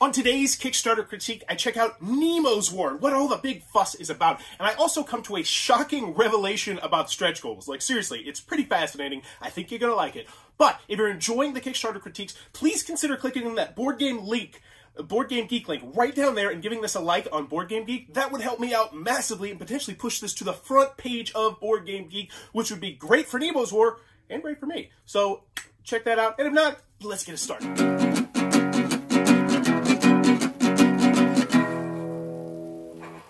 On today's Kickstarter critique, I check out Nemo's War, what all the big fuss is about, and I also come to a shocking revelation about stretch goals. Like, seriously, it's pretty fascinating. I think you're gonna like it. But if you're enjoying the Kickstarter critiques, please consider clicking on that board game link, uh, Board Game Geek link right down there and giving this a like on Board Game Geek. That would help me out massively and potentially push this to the front page of Board Game Geek, which would be great for Nemo's War and great for me. So check that out. And if not, let's get it started.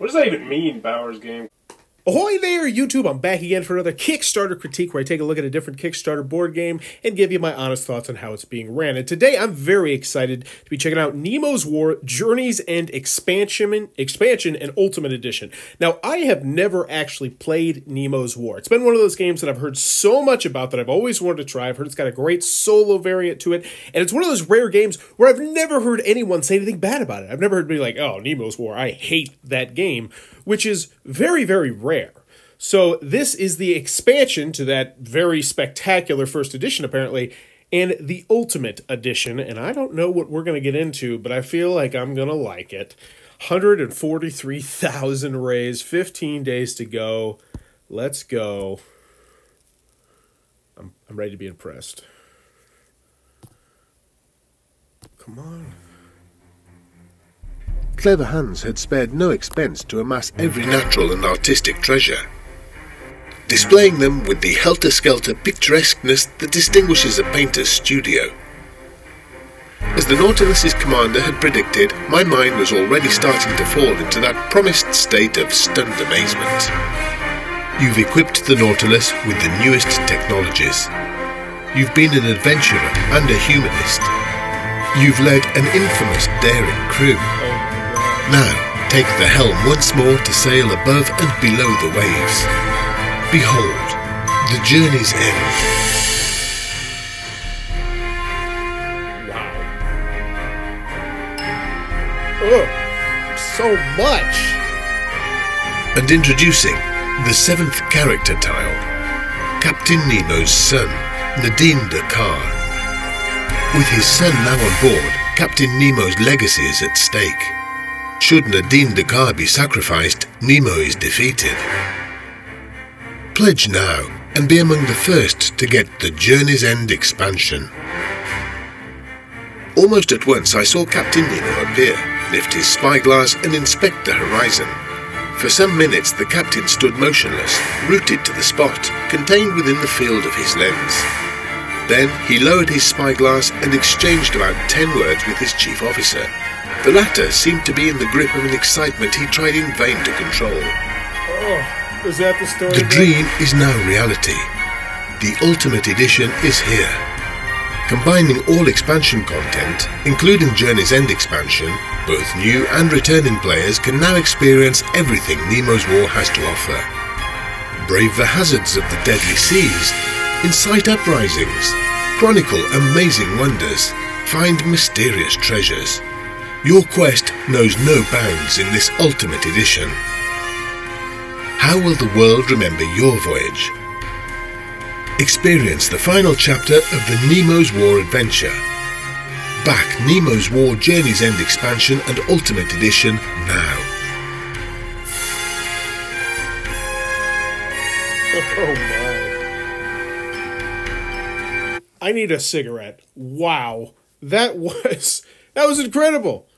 What does that even mean, Bowers game? Ahoy there, YouTube! I'm back again for another Kickstarter critique where I take a look at a different Kickstarter board game and give you my honest thoughts on how it's being ran. And today I'm very excited to be checking out Nemo's War Journey's End Expansion, Expansion and Ultimate Edition. Now, I have never actually played Nemo's War. It's been one of those games that I've heard so much about that I've always wanted to try. I've heard it's got a great solo variant to it, and it's one of those rare games where I've never heard anyone say anything bad about it. I've never heard me like, oh, Nemo's War, I hate that game which is very, very rare. So this is the expansion to that very spectacular first edition, apparently, and the ultimate edition. And I don't know what we're going to get into, but I feel like I'm going to like it. 143,000 rays, 15 days to go. Let's go. I'm, I'm ready to be impressed. Come on. Clever hands had spared no expense to amass every natural and artistic treasure, displaying them with the helter-skelter picturesqueness that distinguishes a painter's studio. As the Nautilus's commander had predicted, my mind was already starting to fall into that promised state of stunned amazement. You've equipped the Nautilus with the newest technologies. You've been an adventurer and a humanist. You've led an infamous daring crew. Now, take the helm once more to sail above and below the waves. Behold, the journey's end. Wow. Ugh, so much. And introducing the seventh character tile, Captain Nemo's son, Nadine Dakar. With his son now on board, Captain Nemo's legacy is at stake. Should Nadine Dakar be sacrificed, Nemo is defeated. Pledge now and be among the first to get the Journey's End expansion. Almost at once I saw Captain Nemo appear, lift his spyglass and inspect the horizon. For some minutes the captain stood motionless, rooted to the spot, contained within the field of his lens. Then he lowered his spyglass and exchanged about ten words with his chief officer, the latter seemed to be in the grip of an excitement he tried in vain to control. Oh, is that the story? The dream is now reality. The Ultimate Edition is here. Combining all expansion content, including Journey's End expansion, both new and returning players can now experience everything Nemo's War has to offer. Brave the hazards of the deadly seas, incite uprisings, chronicle amazing wonders, find mysterious treasures. Your quest knows no bounds in this Ultimate Edition. How will the world remember your voyage? Experience the final chapter of the Nemo's War adventure. Back Nemo's War Journey's End expansion and Ultimate Edition now. Oh my. I need a cigarette. Wow. That was that was incredible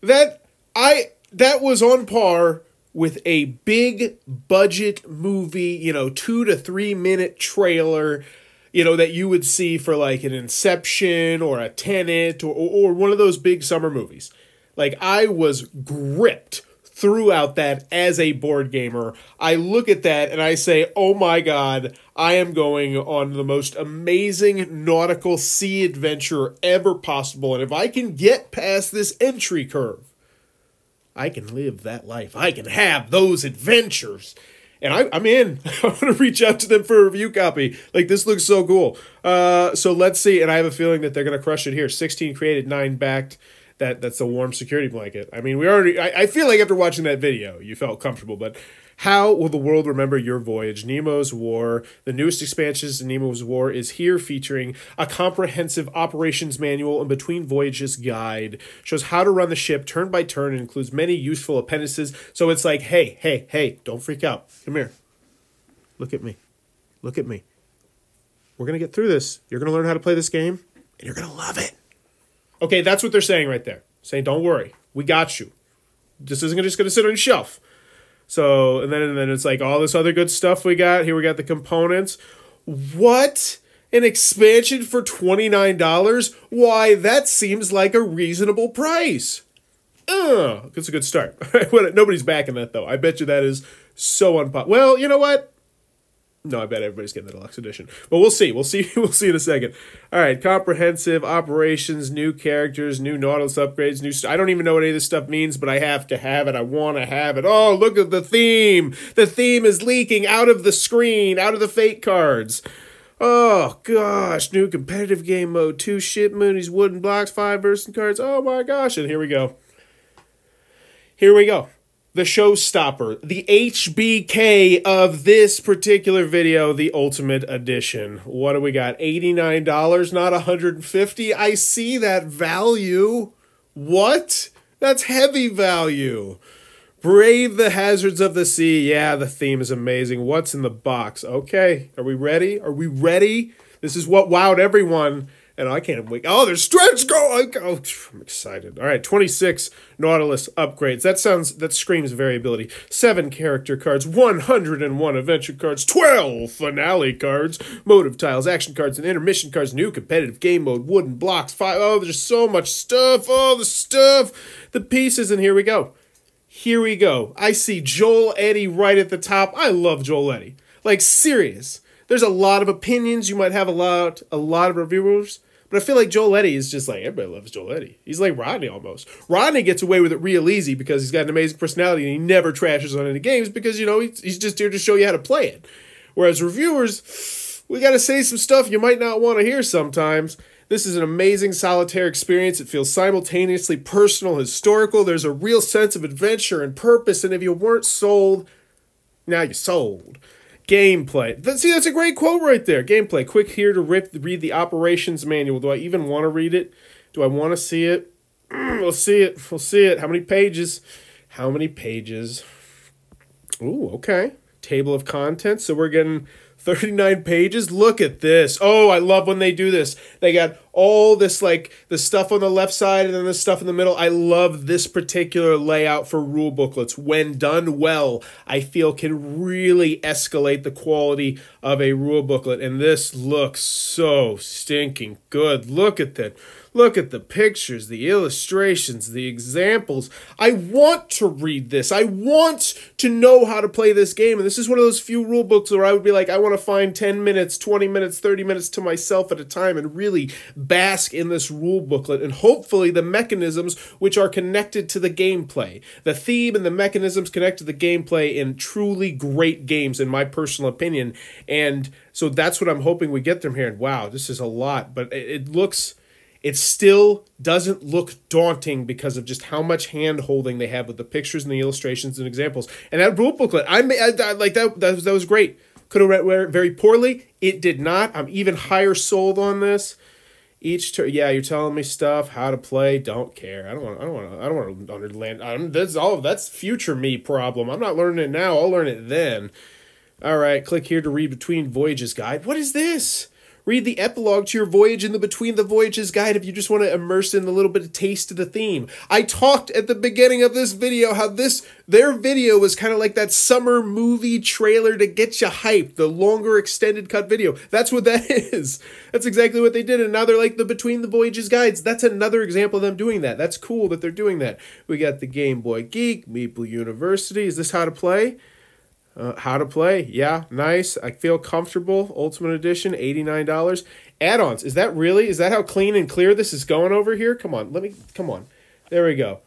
that I that was on par with a big budget movie, you know, 2 to 3 minute trailer, you know, that you would see for like an Inception or a Tenet or or one of those big summer movies. Like I was gripped throughout that as a board gamer. I look at that and I say, oh my god, I am going on the most amazing nautical sea adventure ever possible. And if I can get past this entry curve, I can live that life. I can have those adventures. And I, am in. I want to reach out to them for a review copy. Like, this looks so cool. Uh, so let's see. And I have a feeling that they're going to crush it here. 16 created, 9 backed that that's a warm security blanket. I mean, we already. I, I feel like after watching that video, you felt comfortable, but How will the world remember your voyage? Nemo's War, the newest expansion to Nemo's War, is here featuring a comprehensive operations manual and between voyages guide. Shows how to run the ship turn by turn and includes many useful appendices. So it's like, hey, hey, hey, don't freak out. Come here. Look at me. Look at me. We're going to get through this. You're going to learn how to play this game, and you're going to love it. Okay, that's what they're saying right there. Saying, don't worry, we got you. This isn't just going to sit on your shelf. So and then and then it's like all this other good stuff we got. Here we got the components. What? An expansion for $29? Why, that seems like a reasonable price. Uh, it's a good start. Nobody's backing that though. I bet you that is so unpopular. Well, you know what? No, I bet everybody's getting the deluxe edition. But we'll see. We'll see. We'll see in a second. All right, comprehensive operations, new characters, new Nautilus upgrades, new. I don't even know what any of this stuff means, but I have to have it. I want to have it. Oh, look at the theme. The theme is leaking out of the screen, out of the fate cards. Oh gosh, new competitive game mode, two ship moonies, wooden blocks, five bursting cards. Oh my gosh, and here we go. Here we go the showstopper, the HBK of this particular video, the Ultimate Edition. What do we got? $89, not 150 I see that value. What? That's heavy value. Brave the hazards of the sea. Yeah, the theme is amazing. What's in the box? Okay, are we ready? Are we ready? This is what wowed everyone and I can't wait. Oh, there's stretch go! Oh, I'm excited. All right, 26 Nautilus upgrades. That sounds that screams variability. Seven character cards, 101 adventure cards, 12 finale cards, motive tiles, action cards, and intermission cards. New competitive game mode, wooden blocks. Five. Oh, there's so much stuff. All the stuff, the pieces, and here we go. Here we go. I see Joel Eddy right at the top. I love Joel Eddy. Like serious. There's a lot of opinions. You might have a lot, a lot of reviewers but I feel like Joel Eddy is just like everybody loves Joel Eddy. He's like Rodney almost. Rodney gets away with it real easy because he's got an amazing personality and he never trashes on any games because you know he's, he's just here to show you how to play it. Whereas reviewers, we got to say some stuff you might not want to hear sometimes. This is an amazing solitaire experience. It feels simultaneously personal, historical. There's a real sense of adventure and purpose. And if you weren't sold, now you're sold. Gameplay. See, that's a great quote right there. Gameplay. Quick here to rip, read the operations manual. Do I even want to read it? Do I want to see it? Mm, we'll see it. We'll see it. How many pages? How many pages? Ooh, okay. Table of contents. So we're getting 39 pages. Look at this. Oh, I love when they do this. They got all this, like, the stuff on the left side and then the stuff in the middle. I love this particular layout for rule booklets. When done well, I feel can really escalate the quality of a rule booklet. And this looks so stinking good. Look at that. Look at the pictures, the illustrations, the examples. I want to read this. I want to know how to play this game. And this is one of those few rule books where I would be like, I want to find 10 minutes, 20 minutes, 30 minutes to myself at a time and really bask in this rule booklet and hopefully the mechanisms which are connected to the gameplay. The theme and the mechanisms connect to the gameplay in truly great games, in my personal opinion. And so that's what I'm hoping we get from here. And wow, this is a lot, but it, looks it still doesn't look daunting because of just how much hand holding they have with the pictures and the illustrations and examples. And that rule booklet, I, I, I like that, that was, that was great. Could have read very poorly. It did not. I'm even higher sold on this. Each turn, yeah, you're telling me stuff, how to play. Don't care. I don't want. I don't want. I don't want to understand. I'm, that's all. That's future me problem. I'm not learning it now. I'll learn it then. All right, click here to read between voyages guide. What is this? Read the epilogue to your voyage in the Between the Voyages guide if you just want to immerse in a little bit of taste of the theme. I talked at the beginning of this video how this their video was kind of like that summer movie trailer to get you hyped, the longer extended cut video. That's what that is. That's exactly what they did. And now they're like the Between the Voyages guides. That's another example of them doing that. That's cool that they're doing that. We got the Game Boy Geek, Meeple University. Is this how to play? Uh, how to play, yeah, nice. I feel comfortable. Ultimate Edition, $89. Add-ons, is that really, is that how clean and clear this is going over here? Come on, let me, come on. There we go.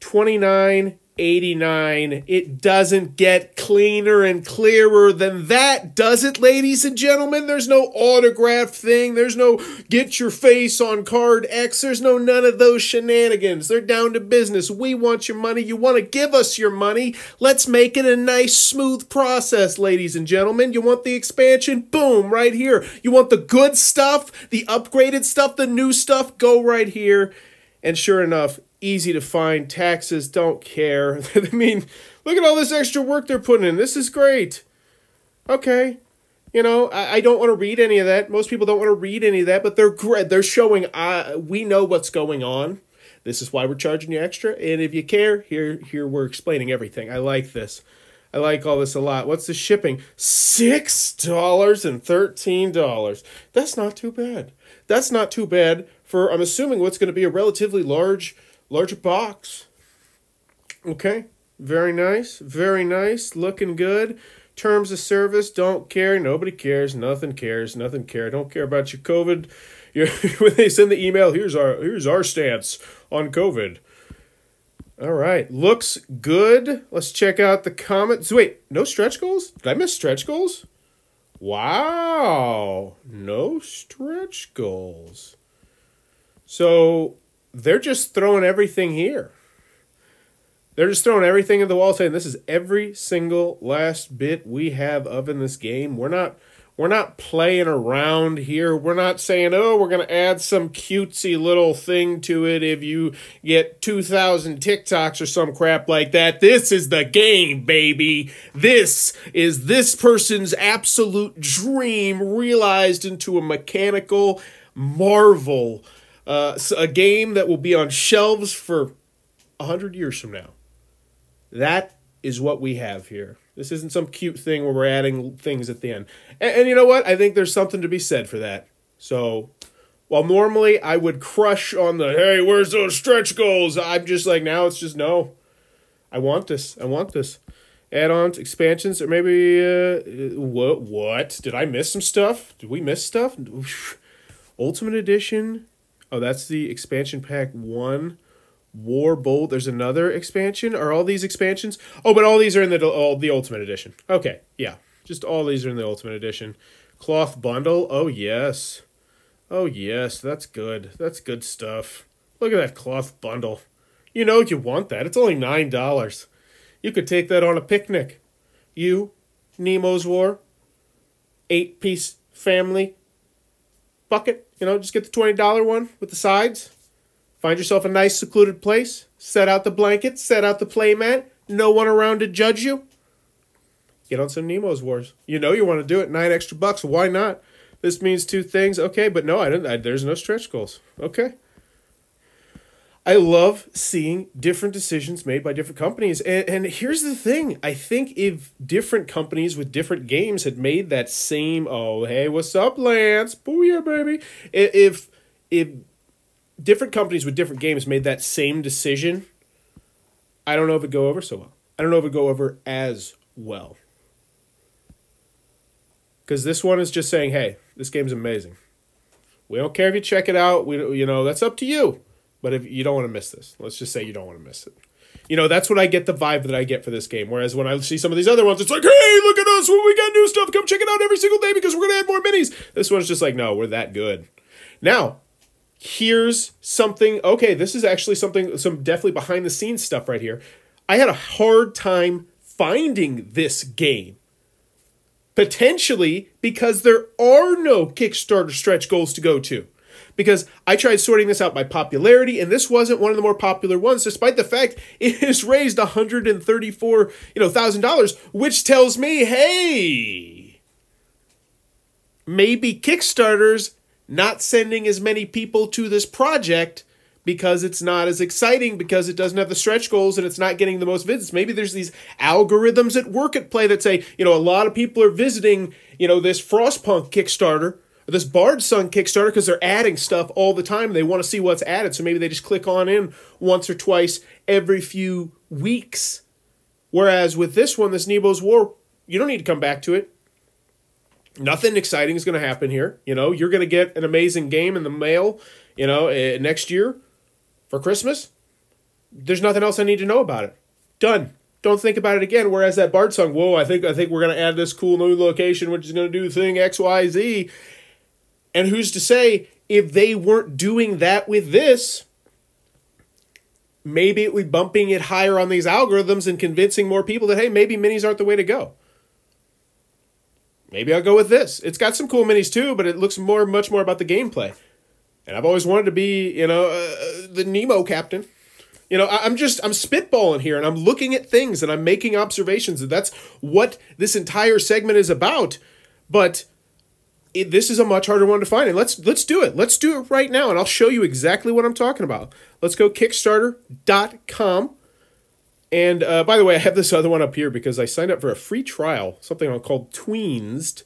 29 89 it doesn't get cleaner and clearer than that does it ladies and gentlemen? There's no autograph thing. There's no get your face on card x. There's no none of those shenanigans. They're down to business. We want your money. You want to give us your money. Let's make it a nice smooth process ladies and gentlemen. You want the expansion? Boom right here. You want the good stuff the upgraded stuff the new stuff? Go right here. And sure enough easy to find. Taxes don't care. I mean, look at all this extra work they're putting in. This is great. Okay. You know, I, I don't want to read any of that. Most people don't want to read any of that, but they're great. They're showing uh, we know what's going on. This is why we're charging you extra. And if you care, here here we're explaining everything. I like this. I like all this a lot. What's the shipping? Six dollars and thirteen dollars. That's not too bad. That's not too bad for I'm assuming what's going to be a relatively large larger box. Okay, very nice, very nice, looking good. Terms of service, don't care, nobody cares, nothing cares, nothing care. Don't care about your COVID. Your, when they send the email, here's our here's our stance on COVID. All right, looks good. Let's check out the comments. Wait, no stretch goals? Did I miss stretch goals? Wow, no stretch goals. So they're just throwing everything here. They're just throwing everything at the wall, saying this is every single last bit we have of in this game. We're not we're not playing around here. We're not saying, oh, we're going to add some cutesy little thing to it if you get 2,000 TikToks or some crap like that. This is the game, baby. This is this person's absolute dream realized into a mechanical marvel uh, a game that will be on shelves for a hundred years from now. That is what we have here. This isn't some cute thing where we're adding things at the end. And, and, you know what? I think there's something to be said for that. So, while normally I would crush on the, hey, where's those stretch goals? I'm just like, now it's just, no. I want this. I want this. Add-ons, expansions, or maybe, uh, what? What? Did I miss some stuff? Did we miss stuff? Ultimate Edition, Oh, that's the expansion pack one. War Bolt. There's another expansion. Are all these expansions? Oh, but all these are in the all the Ultimate Edition. Okay, yeah, just all these are in the Ultimate Edition. Cloth bundle. Oh yes, oh yes, that's good. That's good stuff. Look at that cloth bundle. You know you want that. It's only nine dollars. You could take that on a picnic. You, Nemo's War, eight piece family bucket. You know, just get the $20 one with the sides. Find yourself a nice secluded place. Set out the blanket, set out the playmat. No one around to judge you. Get on some Nemo's Wars. You know you want to do it. Nine extra bucks. Why not? This means two things. Okay, but no, I didn't. I, there's no stretch goals. Okay. I love seeing different decisions made by different companies. And, and here's the thing I think if different companies with different games had made that same, oh, hey, what's up, Lance? Booyah, baby. If, if different companies with different games made that same decision, I don't know if it'd go over so well. I don't know if it'd go over as well. Because this one is just saying, hey, this game's amazing. We don't care if you check it out. We, you know, that's up to you. But if you don't want to miss this, let's just say you don't want to miss it. You know, that's what I get the vibe that I get for this game. Whereas when I see some of these other ones, it's like, hey, look at us, we got new stuff. Come check it out every single day because we're gonna add more minis. This one's just like, no, we're that good. Now, here's something. Okay, this is actually something, some definitely behind the scenes stuff right here. I had a hard time finding this game. Potentially because there are no Kickstarter stretch goals to go to because I tried sorting this out by popularity, and this wasn't one of the more popular ones, despite the fact it has raised 134 you know, thousand dollars, which tells me, hey, maybe Kickstarter's not sending as many people to this project because it's not as exciting because it doesn't have the stretch goals and it's not getting the most visits. Maybe there's these algorithms at work at play that say, you know, a lot of people are visiting, you know, this Frostpunk Kickstarter this Bardsung Kickstarter because they're adding stuff all the time. They want to see what's added, so maybe they just click on in once or twice every few weeks. Whereas with this one, this Nemo's War, you don't need to come back to it. Nothing exciting is going to happen here. You know, you're going to get an amazing game in the mail, you know, uh, next year for Christmas. There's nothing else I need to know about it. Done. Don't think about it again. Whereas that Bardsung, whoa, I think I think we're gonna add this cool new location, which is gonna do thing X, Y, Z. And who's to say if they weren't doing that with this, maybe it would be bumping it higher on these algorithms and convincing more people that hey, maybe minis aren't the way to go. Maybe I'll go with this. It's got some cool minis too, but it looks more, much more about the gameplay. And I've always wanted to be, you know, uh, the Nemo captain. You know, I'm just I'm spitballing here, and I'm looking at things, and I'm making observations, and that's what this entire segment is about. But it, this is a much harder one to find, and let's let's do it. Let's do it right now, and I'll show you exactly what I'm talking about. Let's go Kickstarter.com. And uh, by the way, I have this other one up here because I signed up for a free trial, something called Tweensed,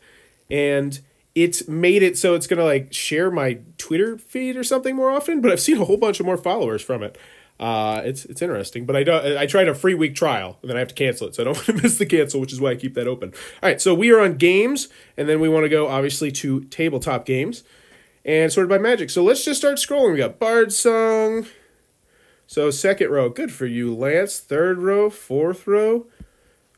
and it's made it so it's gonna like share my Twitter feed or something more often. But I've seen a whole bunch of more followers from it. Uh, it's it's interesting, but I don't. I tried a free week trial and then I have to cancel it, so I don't want to miss the cancel, which is why I keep that open. All right, so we are on games, and then we want to go obviously to tabletop games, and sorted by magic. So let's just start scrolling. We got Bardsung. So second row, good for you, Lance. Third row, fourth row.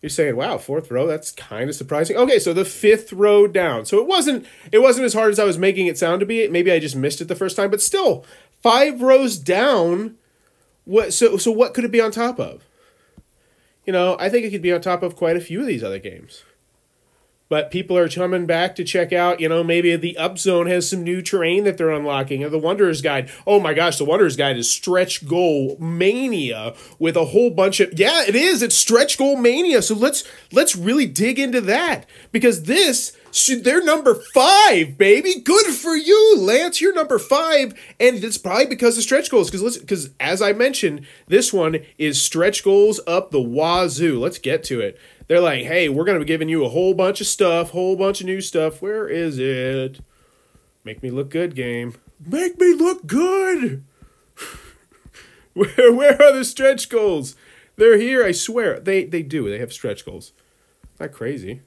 You're saying, wow, fourth row, that's kind of surprising. Okay, so the fifth row down. So it wasn't it wasn't as hard as I was making it sound to be. Maybe I just missed it the first time, but still, five rows down. What so so what could it be on top of? You know, I think it could be on top of quite a few of these other games. But people are coming back to check out, you know, maybe the Up Zone has some new terrain that they're unlocking, or the Wanderer's Guide. Oh my gosh, the Wanderer's Guide is stretch goal mania with a whole bunch of yeah, it is. It's stretch goal mania. So let's let's really dig into that because this they're number five, baby. Good for you, Lance. You're number five, and it's probably because of stretch goals. Because listen, because as I mentioned, this one is stretch goals up the wazoo. Let's get to it. They're like, hey, we're gonna be giving you a whole bunch of stuff, whole bunch of new stuff. Where is it? Make me look good, game. Make me look good. where where are the stretch goals? They're here, I swear. They they do. They have stretch goals. Not crazy.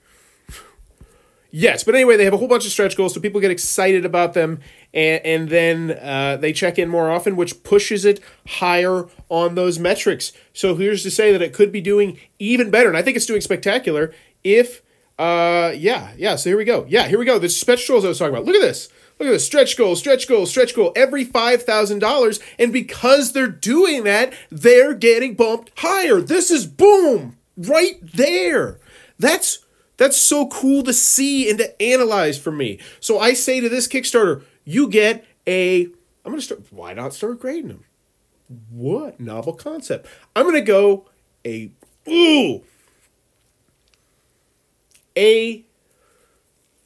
Yes, but anyway, they have a whole bunch of stretch goals, so people get excited about them, and, and then uh, they check in more often, which pushes it higher on those metrics. So here's to say that it could be doing even better, and I think it's doing spectacular if, uh, yeah, yeah, so here we go. Yeah, here we go. The stretch goals I was talking about. Look at this. Look at this. Stretch goal, stretch goal, stretch goal every $5,000, and because they're doing that, they're getting bumped higher. This is boom, right there. That's that's so cool to see and to analyze for me. So I say to this Kickstarter, you get a. I'm gonna start. Why not start grading them? What novel concept? I'm gonna go a ooh a.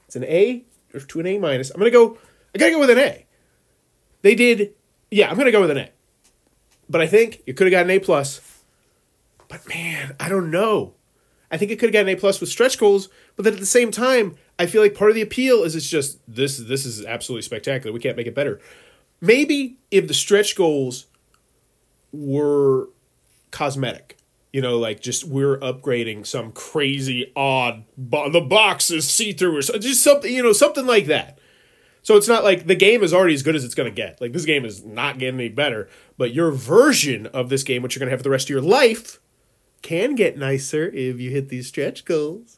It's an A or to an A minus. I'm gonna go. I gotta go with an A. They did. Yeah, I'm gonna go with an A. But I think you could have got an A plus. But man, I don't know. I think it could have gotten A plus with stretch goals, but then at the same time, I feel like part of the appeal is it's just this this is absolutely spectacular. We can't make it better. Maybe if the stretch goals were cosmetic, you know, like just we're upgrading some crazy odd bo- the box is see through or so, just something, you know, something like that. So it's not like the game is already as good as it's going to get. Like this game is not getting any better, but your version of this game, which you're going to have for the rest of your life, can get nicer if you hit these stretch goals.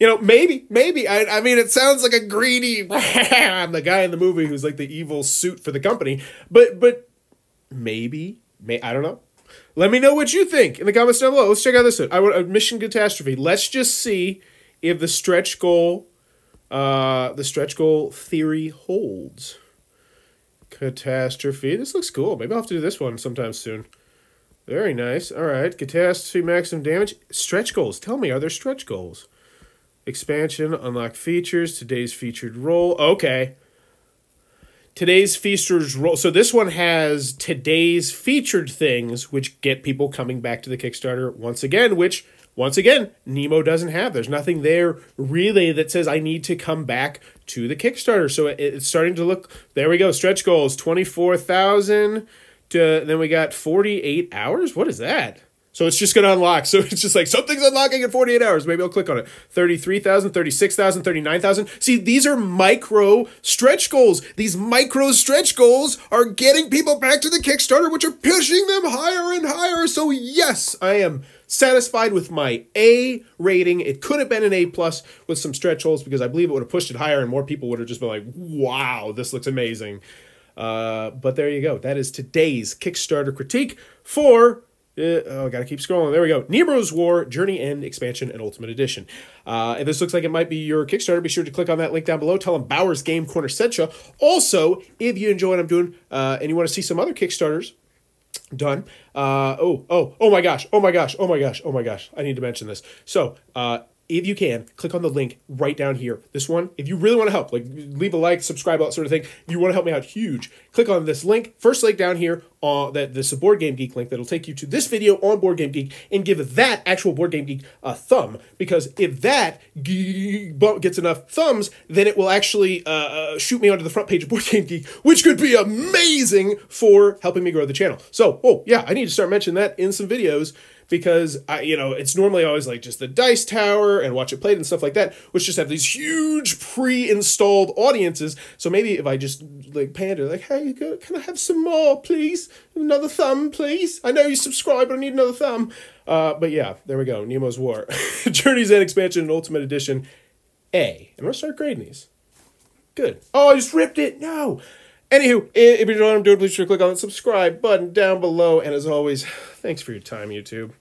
You know, maybe, maybe. I, I mean, it sounds like a greedy. I'm the guy in the movie who's like the evil suit for the company. But, but maybe, may I don't know. Let me know what you think in the comments down below. Let's check out this one. I want mission catastrophe. Let's just see if the stretch goal, uh, the stretch goal theory holds. Catastrophe. This looks cool. Maybe I'll have to do this one sometime soon. Very nice. All right. Catastrophe, maximum damage. Stretch goals. Tell me, are there stretch goals? Expansion, unlock features, today's featured role. Okay. Today's featured role. So this one has today's featured things, which get people coming back to the Kickstarter once again, which, once again, Nemo doesn't have. There's nothing there really that says I need to come back to the Kickstarter. So it's starting to look. There we go. Stretch goals 24,000 to, then we got 48 hours. What is that? So it's just going to unlock. So it's just like something's unlocking in 48 hours. Maybe I'll click on it. 33,000, 36,000, 39,000. See, these are micro stretch goals. These micro stretch goals are getting people back to the Kickstarter, which are pushing them higher and higher. So, yes, I am satisfied with my A rating. It could have been an A plus with some stretch goals because I believe it would have pushed it higher and more people would have just been like, "Wow, this looks amazing." Uh, but there you go. That is today's Kickstarter critique for. Uh, oh, I gotta keep scrolling. There we go. Nemo's War, Journey End, Expansion, and Ultimate Edition. Uh, and this looks like it might be your Kickstarter. Be sure to click on that link down below. Tell them Bowers Game Corner sent you. Also, if you enjoy what I'm doing uh, and you want to see some other Kickstarters, done. Uh, oh, oh, oh my gosh, oh my gosh, oh my gosh, oh my gosh. I need to mention this. So, uh, if you can, click on the link right down here. This one, if you really want to help, like leave a like, subscribe, all that sort of thing. If You want to help me out huge. Click on this link, first link down here, uh, that this is Board Game Geek link that'll take you to this video on Board Game Geek and give that actual Board Game Geek a thumb. Because if that gets enough thumbs, then it will actually uh, uh, shoot me onto the front page of Board Game Geek, which could be amazing for helping me grow the channel. So, oh yeah, I need to start mentioning that in some videos because I, you know, it's normally always like just the Dice Tower and Watch It Played and stuff like that, which just have these huge pre-installed audiences. So maybe if I just like pander, like, hey, can I have some more, please? Another thumb, please. I know you subscribe, but I need another thumb. Uh, but yeah, there we go. Nemo's War, Journey's End Expansion and Ultimate Edition, A. I'm gonna start grading these. Good. Oh, I just ripped it. No. Anywho, if you enjoy what I'm doing, please click on the subscribe button down below. And as always, thanks for your time, YouTube.